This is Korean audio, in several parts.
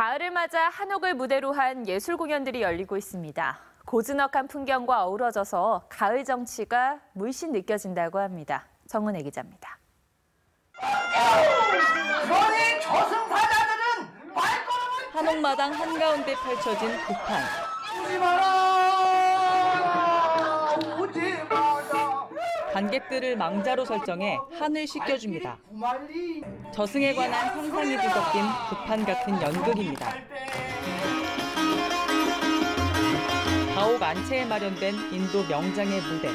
가을을 맞아 한옥을 무대로 한 예술 공연들이 열리고 있습니다. 고즈넉한 풍경과 어우러져서 가을 정취가 물씬 느껴진다고 합니다. 정은혜 기자입니다. 한옥마당 한가운데 펼쳐진 구판. 관객들을 망자로 설정해 한을 씻겨줍니다. 저승에 관한 상상이 뒤섞인 구판 같은 연극입니다. 가옥 안채에 마련된 인도 명장의 무대.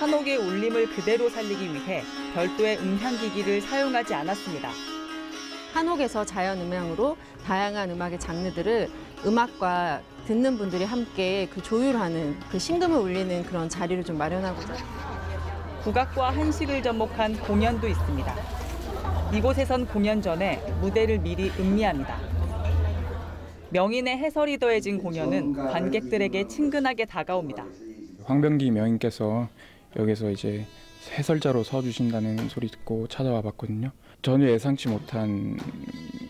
한옥의 울림을 그대로 살리기 위해 별도의 음향기기를 사용하지 않았습니다. 한옥에서 자연 음향으로 다양한 음악의 장르들을 음악과 듣는 분들이 함께 그 조율하는 그 심금을 울리는 그런 자리를 좀 마련하고자 국악과 한식을 접목한 공연도 있습니다. 이곳에선 공연 전에 무대를 미리 음미합니다. 명인의 해설이 더해진 공연은 관객들에게 친근하게 다가옵니다. 황병기 명인께서 여기서 이제 해설자로 서주신다는 소리 듣고 찾아와 봤거든요. 전혀 예상치 못한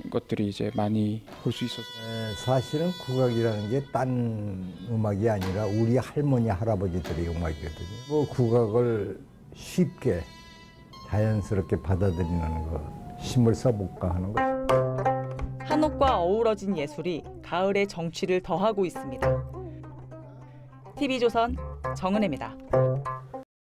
것들이 이제 많이 볼 수 있어서 에, 사실은 국악이라는 게 딴 음악이 아니라 우리 할머니 할아버지들의 음악이거든요. 뭐 국악을 쉽게 자연스럽게 받아들이는 거 힘을 써볼까 하는 거. 한옥과 어우러진 예술이 가을의 정취를 더하고 있습니다. TV조선 정은혜입니다.